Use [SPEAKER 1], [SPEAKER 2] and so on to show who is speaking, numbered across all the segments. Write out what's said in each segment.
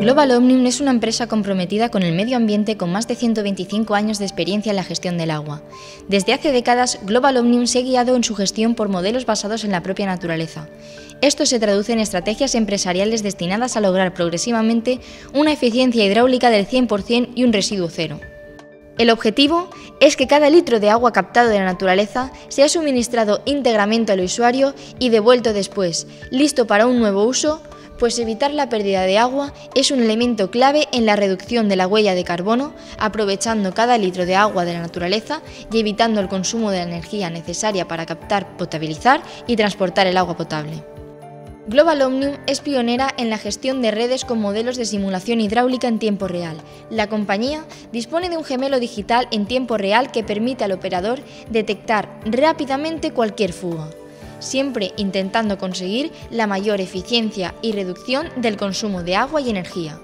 [SPEAKER 1] Global Omnium es una empresa comprometida con el medio ambiente con más de 125 años de experiencia en la gestión del agua. Desde hace décadas, Global Omnium se ha guiado en su gestión por modelos basados en la propia naturaleza. Esto se traduce en estrategias empresariales destinadas a lograr progresivamente una eficiencia hidráulica del 100% y un residuo cero. El objetivo es que cada litro de agua captado de la naturaleza sea suministrado íntegramente al usuario y devuelto después, listo para un nuevo uso pues evitar la pérdida de agua es un elemento clave en la reducción de la huella de carbono, aprovechando cada litro de agua de la naturaleza y evitando el consumo de la energía necesaria para captar, potabilizar y transportar el agua potable. Global Omnium es pionera en la gestión de redes con modelos de simulación hidráulica en tiempo real. La compañía dispone de un gemelo digital en tiempo real que permite al operador detectar rápidamente cualquier fuga siempre intentando conseguir la mayor eficiencia y reducción del consumo de agua y energía.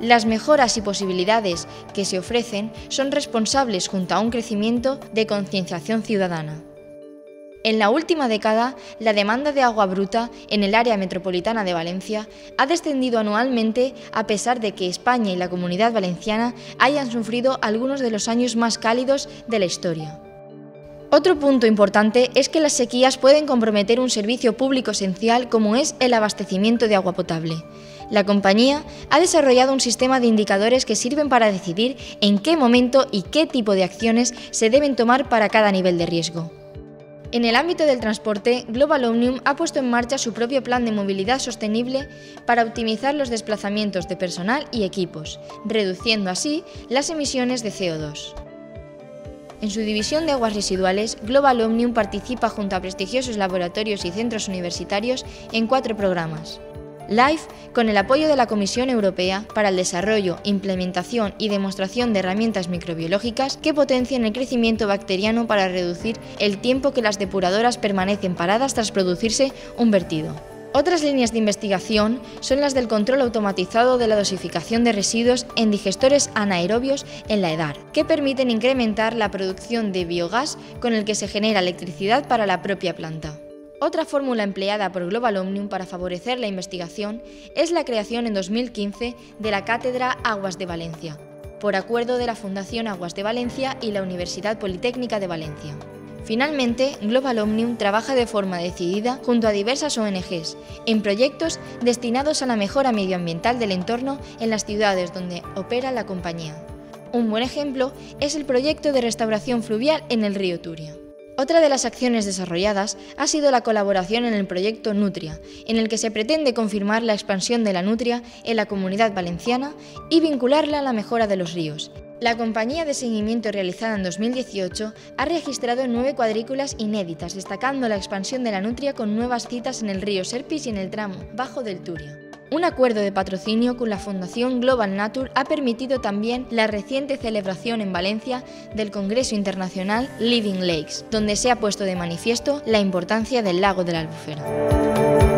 [SPEAKER 1] Las mejoras y posibilidades que se ofrecen son responsables junto a un crecimiento de concienciación ciudadana. En la última década, la demanda de agua bruta en el área metropolitana de Valencia ha descendido anualmente a pesar de que España y la comunidad valenciana hayan sufrido algunos de los años más cálidos de la historia. Otro punto importante es que las sequías pueden comprometer un servicio público esencial como es el abastecimiento de agua potable. La compañía ha desarrollado un sistema de indicadores que sirven para decidir en qué momento y qué tipo de acciones se deben tomar para cada nivel de riesgo. En el ámbito del transporte, Global Omnium ha puesto en marcha su propio plan de movilidad sostenible para optimizar los desplazamientos de personal y equipos, reduciendo así las emisiones de CO2. En su división de aguas residuales, Global Omnium participa junto a prestigiosos laboratorios y centros universitarios en cuatro programas. LIFE, con el apoyo de la Comisión Europea para el desarrollo, implementación y demostración de herramientas microbiológicas que potencien el crecimiento bacteriano para reducir el tiempo que las depuradoras permanecen paradas tras producirse un vertido. Otras líneas de investigación son las del control automatizado de la dosificación de residuos en digestores anaerobios en la EDAR, que permiten incrementar la producción de biogás con el que se genera electricidad para la propia planta. Otra fórmula empleada por Global Omnium para favorecer la investigación es la creación en 2015 de la Cátedra Aguas de Valencia, por acuerdo de la Fundación Aguas de Valencia y la Universidad Politécnica de Valencia. Finalmente, Global Omnium trabaja de forma decidida junto a diversas ONGs en proyectos destinados a la mejora medioambiental del entorno en las ciudades donde opera la compañía. Un buen ejemplo es el proyecto de restauración fluvial en el río Turia. Otra de las acciones desarrolladas ha sido la colaboración en el proyecto Nutria, en el que se pretende confirmar la expansión de la nutria en la comunidad valenciana y vincularla a la mejora de los ríos, la compañía de seguimiento realizada en 2018 ha registrado nueve cuadrículas inéditas, destacando la expansión de la nutria con nuevas citas en el río Serpis y en el tramo bajo del Turia. Un acuerdo de patrocinio con la Fundación Global Nature ha permitido también la reciente celebración en Valencia del Congreso Internacional Living Lakes, donde se ha puesto de manifiesto la importancia del lago de la Albufera.